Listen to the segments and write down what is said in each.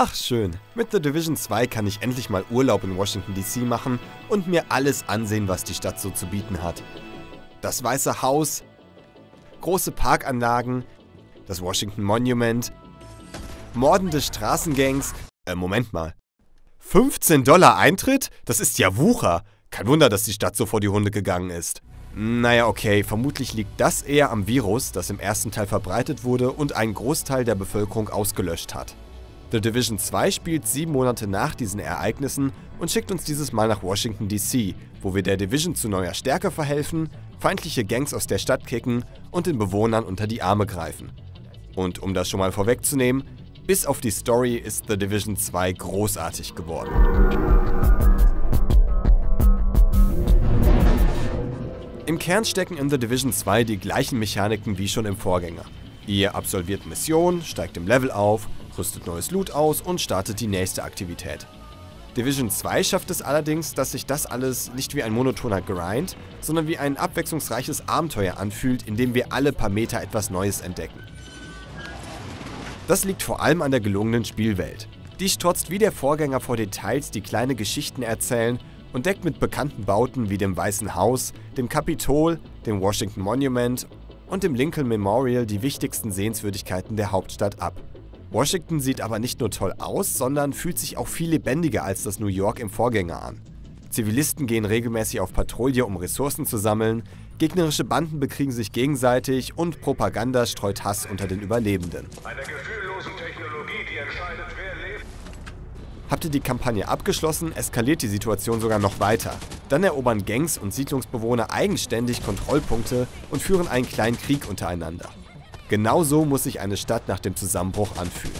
Ach schön, mit The Division 2 kann ich endlich mal Urlaub in Washington DC machen und mir alles ansehen, was die Stadt so zu bieten hat. Das Weiße Haus, große Parkanlagen, das Washington Monument, mordende Straßengangs. Äh, Moment mal. 15 Dollar Eintritt? Das ist ja Wucher. Kein Wunder, dass die Stadt so vor die Hunde gegangen ist. Naja, okay, vermutlich liegt das eher am Virus, das im ersten Teil verbreitet wurde und einen Großteil der Bevölkerung ausgelöscht hat. The Division 2 spielt sieben Monate nach diesen Ereignissen und schickt uns dieses Mal nach Washington DC, wo wir der Division zu neuer Stärke verhelfen, feindliche Gangs aus der Stadt kicken und den Bewohnern unter die Arme greifen. Und um das schon mal vorwegzunehmen, bis auf die Story ist The Division 2 großartig geworden. Im Kern stecken in The Division 2 die gleichen Mechaniken wie schon im Vorgänger. Ihr absolviert Missionen, steigt im Level auf, rüstet neues Loot aus und startet die nächste Aktivität. Division 2 schafft es allerdings, dass sich das alles nicht wie ein monotoner Grind, sondern wie ein abwechslungsreiches Abenteuer anfühlt, in dem wir alle paar Meter etwas Neues entdecken. Das liegt vor allem an der gelungenen Spielwelt. Die strotzt wie der Vorgänger vor Details, die kleine Geschichten erzählen und deckt mit bekannten Bauten wie dem Weißen Haus, dem Kapitol, dem Washington Monument und dem Lincoln Memorial die wichtigsten Sehenswürdigkeiten der Hauptstadt ab. Washington sieht aber nicht nur toll aus, sondern fühlt sich auch viel lebendiger als das New York im Vorgänger an. Zivilisten gehen regelmäßig auf Patrouille, um Ressourcen zu sammeln, gegnerische Banden bekriegen sich gegenseitig und Propaganda streut Hass unter den Überlebenden. Einer gefühllosen Technologie, die entscheidet, wer lebt. Habt ihr die Kampagne abgeschlossen, eskaliert die Situation sogar noch weiter. Dann erobern Gangs und Siedlungsbewohner eigenständig Kontrollpunkte und führen einen kleinen Krieg untereinander. Genauso muss sich eine Stadt nach dem Zusammenbruch anfühlen.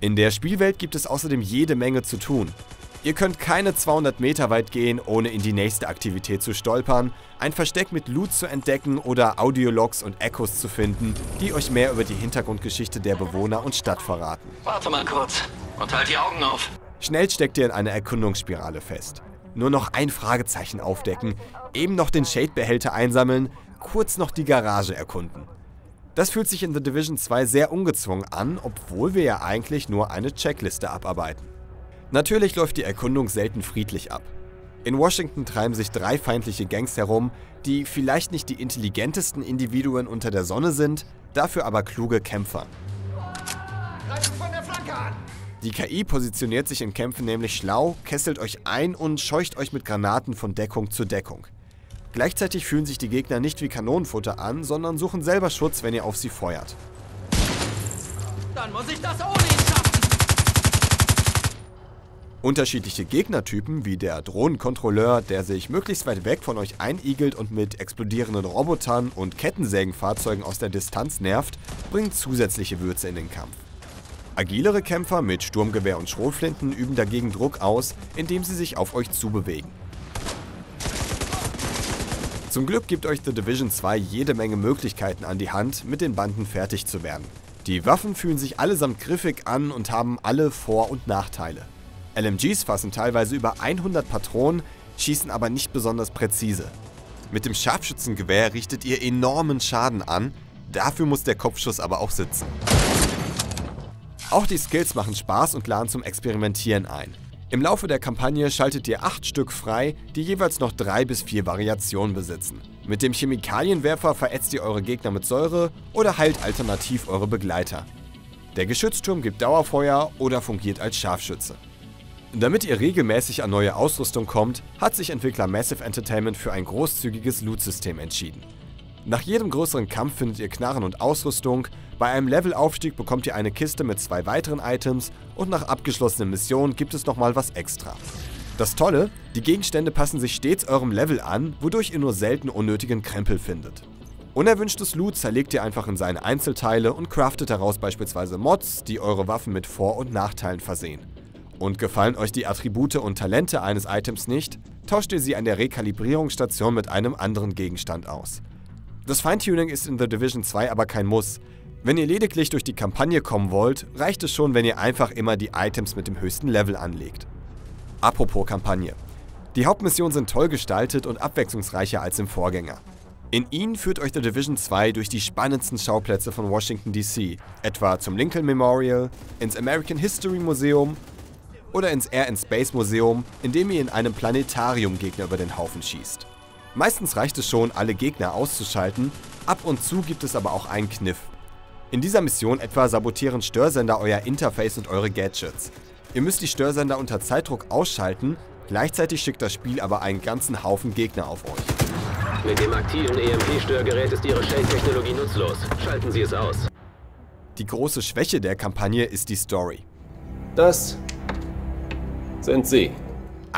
In der Spielwelt gibt es außerdem jede Menge zu tun. Ihr könnt keine 200 Meter weit gehen, ohne in die nächste Aktivität zu stolpern, ein Versteck mit Loot zu entdecken oder Audiologs und Echos zu finden, die euch mehr über die Hintergrundgeschichte der Bewohner und Stadt verraten. Warte mal kurz und halt die Augen auf. Schnell steckt ihr in einer Erkundungsspirale fest. Nur noch ein Fragezeichen aufdecken, eben noch den Shade-Behälter einsammeln, kurz noch die Garage erkunden. Das fühlt sich in The Division 2 sehr ungezwungen an, obwohl wir ja eigentlich nur eine Checkliste abarbeiten. Natürlich läuft die Erkundung selten friedlich ab. In Washington treiben sich drei feindliche Gangs herum, die vielleicht nicht die intelligentesten Individuen unter der Sonne sind, dafür aber kluge Kämpfer. Die KI positioniert sich in Kämpfen nämlich schlau, kesselt euch ein und scheucht euch mit Granaten von Deckung zu Deckung. Gleichzeitig fühlen sich die Gegner nicht wie Kanonenfutter an, sondern suchen selber Schutz, wenn ihr auf sie feuert. Dann muss ich das ohne ihn schaffen! Unterschiedliche Gegnertypen, wie der Drohnenkontrolleur, der sich möglichst weit weg von euch einigelt und mit explodierenden Robotern und Kettensägenfahrzeugen aus der Distanz nervt, bringen zusätzliche Würze in den Kampf. Agilere Kämpfer mit Sturmgewehr und Schrotflinten üben dagegen Druck aus, indem sie sich auf euch zubewegen. Zum Glück gibt euch The Division 2 jede Menge Möglichkeiten an die Hand, mit den Banden fertig zu werden. Die Waffen fühlen sich allesamt griffig an und haben alle Vor- und Nachteile. LMGs fassen teilweise über 100 Patronen, schießen aber nicht besonders präzise. Mit dem Scharfschützengewehr richtet ihr enormen Schaden an, dafür muss der Kopfschuss aber auch sitzen. Auch die Skills machen Spaß und laden zum Experimentieren ein. Im Laufe der Kampagne schaltet ihr acht Stück frei, die jeweils noch drei bis vier Variationen besitzen. Mit dem Chemikalienwerfer verätzt ihr eure Gegner mit Säure oder heilt alternativ eure Begleiter. Der Geschützturm gibt Dauerfeuer oder fungiert als Scharfschütze. Damit ihr regelmäßig an neue Ausrüstung kommt, hat sich Entwickler Massive Entertainment für ein großzügiges Loot-System entschieden. Nach jedem größeren Kampf findet ihr Knarren und Ausrüstung, bei einem Levelaufstieg bekommt ihr eine Kiste mit zwei weiteren Items und nach abgeschlossenen Missionen gibt es nochmal was extra. Das Tolle, die Gegenstände passen sich stets eurem Level an, wodurch ihr nur selten unnötigen Krempel findet. Unerwünschtes Loot zerlegt ihr einfach in seine Einzelteile und craftet daraus beispielsweise Mods, die eure Waffen mit Vor- und Nachteilen versehen. Und gefallen euch die Attribute und Talente eines Items nicht, tauscht ihr sie an der Rekalibrierungsstation mit einem anderen Gegenstand aus. Das Feintuning ist in The Division 2 aber kein Muss. Wenn ihr lediglich durch die Kampagne kommen wollt, reicht es schon, wenn ihr einfach immer die Items mit dem höchsten Level anlegt. Apropos Kampagne. Die Hauptmissionen sind toll gestaltet und abwechslungsreicher als im Vorgänger. In ihnen führt euch The Division 2 durch die spannendsten Schauplätze von Washington DC, etwa zum Lincoln Memorial, ins American History Museum oder ins Air and Space Museum, in dem ihr in einem Planetarium Gegner über den Haufen schießt. Meistens reicht es schon, alle Gegner auszuschalten, ab und zu gibt es aber auch einen Kniff. In dieser Mission etwa sabotieren Störsender euer Interface und eure Gadgets. Ihr müsst die Störsender unter Zeitdruck ausschalten, gleichzeitig schickt das Spiel aber einen ganzen Haufen Gegner auf euch. Mit dem aktiven EMP-Störgerät ist Ihre Shade-Technologie nutzlos. Schalten Sie es aus. Die große Schwäche der Kampagne ist die Story. Das sind Sie.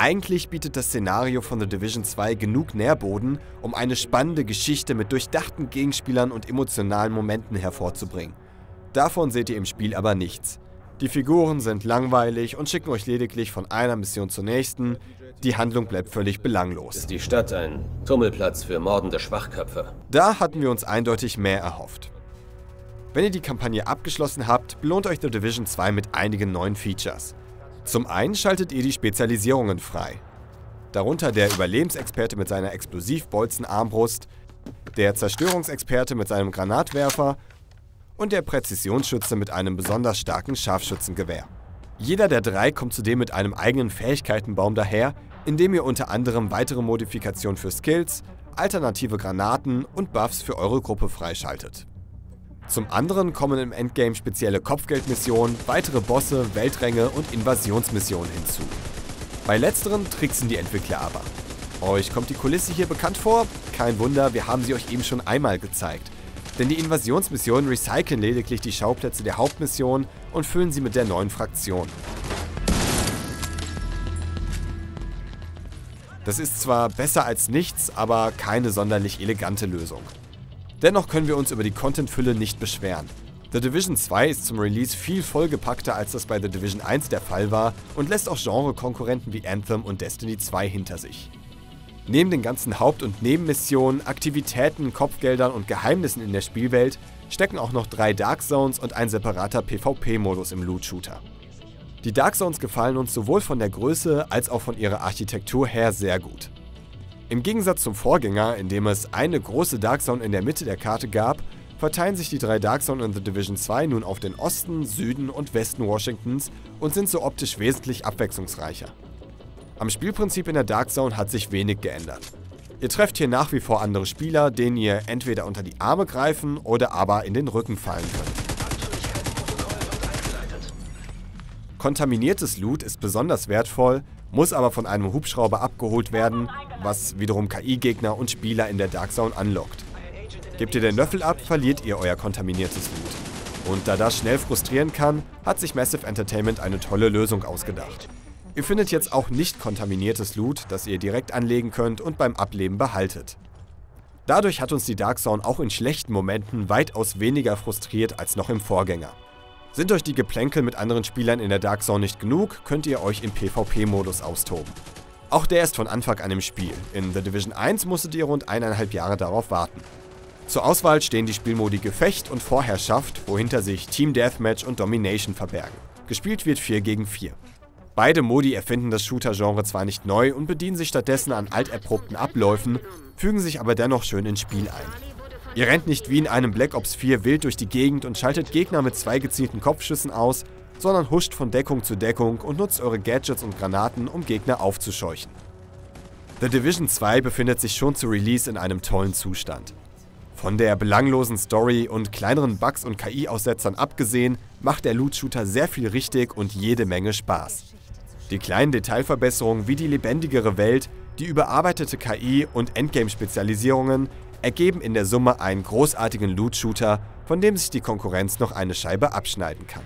Eigentlich bietet das Szenario von The Division 2 genug Nährboden, um eine spannende Geschichte mit durchdachten Gegenspielern und emotionalen Momenten hervorzubringen. Davon seht ihr im Spiel aber nichts. Die Figuren sind langweilig und schicken euch lediglich von einer Mission zur nächsten. Die Handlung bleibt völlig belanglos. Ist die Stadt ein Tummelplatz für mordende Schwachköpfe? Da hatten wir uns eindeutig mehr erhofft. Wenn ihr die Kampagne abgeschlossen habt, belohnt euch The Division 2 mit einigen neuen Features. Zum einen schaltet ihr die Spezialisierungen frei. Darunter der Überlebensexperte mit seiner Explosivbolzenarmbrust, der Zerstörungsexperte mit seinem Granatwerfer und der Präzisionsschütze mit einem besonders starken Scharfschützengewehr. Jeder der drei kommt zudem mit einem eigenen Fähigkeitenbaum daher, in dem ihr unter anderem weitere Modifikationen für Skills, alternative Granaten und Buffs für eure Gruppe freischaltet. Zum anderen kommen im Endgame spezielle Kopfgeldmissionen, weitere Bosse, Weltränge und Invasionsmissionen hinzu. Bei letzteren tricksen die Entwickler aber. Euch kommt die Kulisse hier bekannt vor? Kein Wunder, wir haben sie euch eben schon einmal gezeigt. Denn die Invasionsmissionen recyceln lediglich die Schauplätze der Hauptmission und füllen sie mit der neuen Fraktion. Das ist zwar besser als nichts, aber keine sonderlich elegante Lösung. Dennoch können wir uns über die Contentfülle nicht beschweren. The Division 2 ist zum Release viel vollgepackter als das bei The Division 1 der Fall war und lässt auch Genre-Konkurrenten wie Anthem und Destiny 2 hinter sich. Neben den ganzen Haupt- und Nebenmissionen, Aktivitäten, Kopfgeldern und Geheimnissen in der Spielwelt stecken auch noch drei Dark Zones und ein separater PvP-Modus im Loot-Shooter. Die Dark Zones gefallen uns sowohl von der Größe als auch von ihrer Architektur her sehr gut. Im Gegensatz zum Vorgänger, in dem es eine große Dark Zone in der Mitte der Karte gab, verteilen sich die drei Dark Zone in The Division 2 nun auf den Osten, Süden und Westen Washingtons und sind so optisch wesentlich abwechslungsreicher. Am Spielprinzip in der Dark Zone hat sich wenig geändert. Ihr trefft hier nach wie vor andere Spieler, denen ihr entweder unter die Arme greifen oder aber in den Rücken fallen könnt. Kontaminiertes Loot ist besonders wertvoll, muss aber von einem Hubschrauber abgeholt werden, was wiederum KI-Gegner und Spieler in der Dark Zone anlockt. Gebt ihr den Löffel ab, verliert ihr euer kontaminiertes Loot. Und da das schnell frustrieren kann, hat sich Massive Entertainment eine tolle Lösung ausgedacht. Ihr findet jetzt auch nicht kontaminiertes Loot, das ihr direkt anlegen könnt und beim Ableben behaltet. Dadurch hat uns die Dark Zone auch in schlechten Momenten weitaus weniger frustriert als noch im Vorgänger. Sind euch die Geplänkel mit anderen Spielern in der Dark Zone nicht genug, könnt ihr euch im PvP-Modus austoben. Auch der ist von Anfang an im Spiel. In The Division 1 musstet ihr rund eineinhalb Jahre darauf warten. Zur Auswahl stehen die Spielmodi Gefecht und Vorherrschaft, wohinter sich Team Deathmatch und Domination verbergen. Gespielt wird 4 gegen 4. Beide Modi erfinden das Shooter-Genre zwar nicht neu und bedienen sich stattdessen an alterprobten Abläufen, fügen sich aber dennoch schön ins Spiel ein. Ihr rennt nicht wie in einem Black Ops 4 wild durch die Gegend und schaltet Gegner mit zwei gezielten Kopfschüssen aus, sondern huscht von Deckung zu Deckung und nutzt eure Gadgets und Granaten, um Gegner aufzuscheuchen. The Division 2 befindet sich schon zu Release in einem tollen Zustand. Von der belanglosen Story und kleineren Bugs und KI-Aussetzern abgesehen, macht der Loot-Shooter sehr viel richtig und jede Menge Spaß. Die kleinen Detailverbesserungen wie die lebendigere Welt, die überarbeitete KI und Endgame-Spezialisierungen ergeben in der Summe einen großartigen Loot-Shooter, von dem sich die Konkurrenz noch eine Scheibe abschneiden kann.